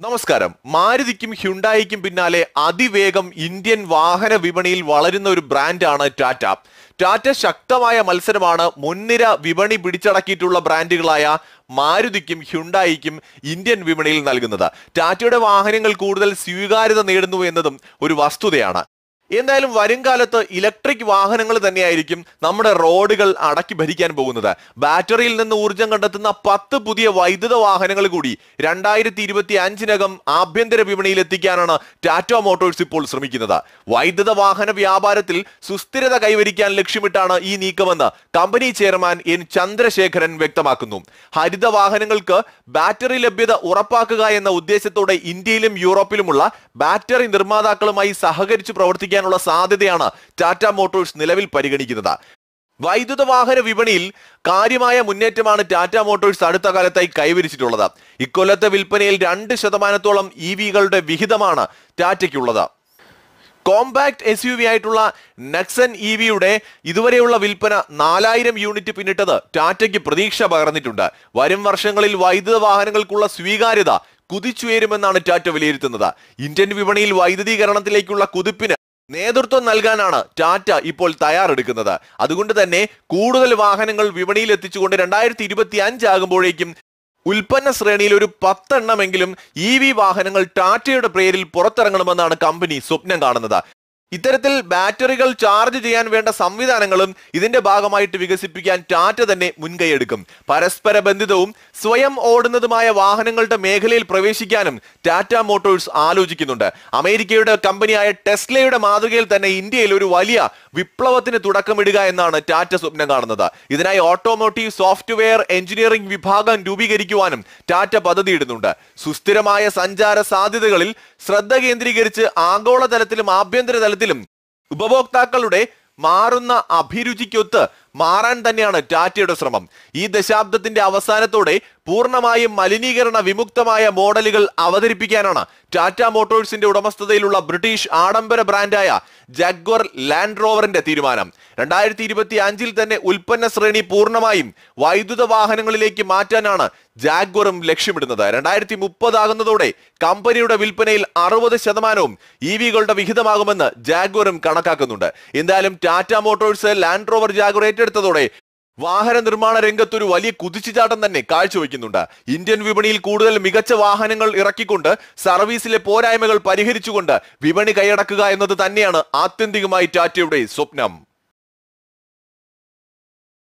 നമസ്കാരം. മാരുതിക്കും ഹ്യുണ്ടായിക്കും പിന്നാലെ അതിവേഗം ഇന്ത്യൻ വാഹന വിപണിയിൽ വളരുന്ന ഒരു ബ്രാൻഡാണ് ടാറ്റ. ടാറ്റ ശക്തമായ മത്സരമാണ് മുൻനിര വിപണി പിടിച്ചടക്കിയിട്ടുള്ള ബ്രാൻഡുകളായ മാരുതിക്കും ഹ്യുണ്ടായിക്കും ഇന്ത്യൻ വിപണിയിൽ നൽകുന്നത്. ടാറ്റയുടെ വാഹനങ്ങൾ കൂടുതൽ സ്വീകാര്യത നേടുന്നു എന്നതും ഒരു വസ്തുതയാണ്. എന്തായാലും വരും കാലത്ത് ഇലക്ട്രിക് വാഹനങ്ങൾ തന്നെയായിരിക്കും നമ്മുടെ റോഡുകൾ അടക്കി ഭരിക്കാൻ പോകുന്നത്. ബാറ്ററിയിൽ നിന്ന് ഊർജം കണ്ടെത്തുന്ന പത്ത് പുതിയ വൈദ്യുത വാഹനങ്ങൾ കൂടി രണ്ടായിരത്തി ഇരുപത്തി അഞ്ചിനകം ആഭ്യന്തര വിപണിയിൽ എത്തിക്കാനാണ് ടാറ്റ മോട്ടോഴ്സ് ഇപ്പോൾ ശ്രമിക്കുന്നത്. വൈദ്യുത വാഹന വ്യാപാരത്തിൽ സുസ്ഥിരത കൈവരിക്കാൻ ലക്ഷ്യമിട്ടാണ് ഈ നീക്കമെന്ന് കമ്പനി ചെയർമാൻ എൻ ചന്ദ്രശേഖരൻ വ്യക്തമാക്കുന്നു. ഹരിത വാഹനങ്ങൾക്ക് ബാറ്ററി ലഭ്യത ഉറപ്പാക്കുക എന്ന ഉദ്ദേശത്തോടെ ഇന്ത്യയിലും യൂറോപ്പിലുമുള്ള ബാറ്ററി നിർമ്മാതാക്കളുമായി സഹകരിച്ച് പ്രവർത്തിക്കാനുള്ള സാധ്യതയാണ് ടാറ്റ മോട്ടോഴ്സ് നിലവിൽ പരിഗണിക്കുന്നത്. വൈദ്യുത വാഹന വിപണിയിൽ കാര്യമായ മുന്നേറ്റമാണ് ടാറ്റ മോട്ടോഴ്സ് അടുത്ത കാലത്തായി കൈവരിച്ചിട്ടുള്ളത്. ഇക്കൊല്ലത്തെ വിൽപ്പനയിൽ രണ്ട് ശതമാനത്തോളം ഇ വികളുടെ വിഹിതമാണ് ടാറ്റയ്ക്കുള്ളത്. കോമ്പാക്ട് എസ് യു വി ആയിട്ടുള്ള നെക്സൺ ഇ വിയുടെ ഇതുവരെയുള്ള വിൽപ്പന നാലായിരം യൂണിറ്റ് പിന്നിട്ടത് ടാറ്റയ്ക്ക് പ്രതീക്ഷ പകർന്നിട്ടുണ്ട്. വരും വർഷങ്ങളിൽ വൈദ്യുത വാഹനങ്ങൾക്കുള്ള സ്വീകാര്യത കുതിച്ചുയരുമെന്നാണ് ടാറ്റ വിലയിരുത്തുന്നത്. ഇന്ത്യൻ വിപണിയിൽ വൈദ്യുതീകരണത്തിലേക്കുള്ള കുതിപ്പിന് നേതൃത്വം നൽകാനാണ് ടാറ്റ ഇപ്പോൾ തയ്യാറെടുക്കുന്നത്. അതുകൊണ്ട് തന്നെ കൂടുതൽ വാഹനങ്ങൾ വിപണിയിൽ എത്തിച്ചുകൊണ്ട് രണ്ടായിരത്തി ഇരുപത്തി അഞ്ചാകുമ്പോഴേക്കും ഉൽപ്പന്ന ശ്രേണിയിൽ ഒരു പത്തെണ്ണമെങ്കിലും ഇ വി വാഹനങ്ങൾ ടാറ്റയുടെ പേരിൽ പുറത്തിറങ്ങണമെന്നാണ് കമ്പനി സ്വപ്നം കാണുന്നത്. ഇത്തരത്തിൽ ബാറ്ററികൾ ചാർജ് ചെയ്യാൻ വേണ്ട സംവിധാനങ്ങളും ഇതിന്റെ ഭാഗമായിട്ട് വികസിപ്പിക്കാൻ ടാറ്റ തന്നെ മുൻകൈയെടുക്കും. പരസ്പര ബന്ധിതവും സ്വയം ഓടുന്നതുമായ വാഹനങ്ങളുടെ മേഖലയിൽ പ്രവേശിക്കാനും ടാറ്റ മോട്ടോഴ്സ് ആലോചിക്കുന്നുണ്ട്. അമേരിക്കയുടെ കമ്പനിയായ ടെസ്ലയുടെ മാതൃകയിൽ തന്നെ ഇന്ത്യയിൽ ഒരു വലിയ വിപ്ലവത്തിന് തുടക്കമിടുക എന്നാണ് ടാറ്റ സ്വപ്നം കാണുന്നത്. ഇതിനായി ഓട്ടോമോട്ടീവ് സോഫ്റ്റ്വെയർ എഞ്ചിനീയറിംഗ് വിഭാഗം രൂപീകരിക്കുവാനും ടാറ്റ പദ്ധതിയിടുന്നുണ്ട്. സുസ്ഥിരമായ സഞ്ചാര സാധ്യതകളിൽ ശ്രദ്ധ കേന്ദ്രീകരിച്ച് ആഗോളതലത്തിലും ആഭ്യന്തര തലത്തിലും ഉപഭോക്താക്കളുടെ മാറുന്ന അഭിരുചിക്കൊത്ത് മാറാൻ തന്നെയാണ് ടാറ്റയുടെ ശ്രമം. ഈ ദശാബ്ദത്തിന്റെ അവസാനത്തോടെ പൂർണമായും മലിനീകരണ വിമുക്തമായ മോഡലുകൾ അവതരിപ്പിക്കാനാണ് ടാറ്റ മോട്ടോഴ്സിന്റെ ഉടമസ്ഥതയിലുള്ള ബ്രിട്ടീഷ് ആഡംബര ബ്രാൻഡായ ജഗ്വർ ലാൻഡ് റോവറിന്റെ തീരുമാനം. രണ്ടായിരത്തി ഇരുപത്തി അഞ്ചിൽ തന്നെ ഉൽപ്പന്ന ശ്രേണി പൂർണമായും വൈദ്യുത വാഹനങ്ങളിലേക്ക് മാറ്റാനാണ് ജാഗ്വറും ലക്ഷ്യമിടുന്നത്. രണ്ടായിരത്തി മുപ്പതാകുന്നതോടെ കമ്പനിയുടെ വിൽപ്പനയിൽ അറുപത് ശതമാനവും ഇ വികളുടെ വിഹിതമാകുമെന്ന് ജാഗ്വറും കണക്കാക്കുന്നുണ്ട്. എന്തായാലും Tata Motors Land Rover Jaguar ഏറ്റെടുത്തതോടെ വാഹന നിർമ്മാണ രംഗത്ത് ഒരു വലിയ കുതിച്ചുചാട്ടം തന്നെ കാഴ്ചവെക്കുന്നുണ്ട്. ഇന്ത്യൻ വിപണിയിൽ കൂടുതൽ മികച്ച വാഹനങ്ങൾ ഇറക്കിക്കൊണ്ട് സർവീസിലെ പോരായ്മകൾ പരിഹരിച്ചുകൊണ്ട് വിപണി കൈയടക്കുക എന്നത് തന്നെയാണ് ആത്യന്തികമായി ടാറ്റയുടെ സ്വപ്നം.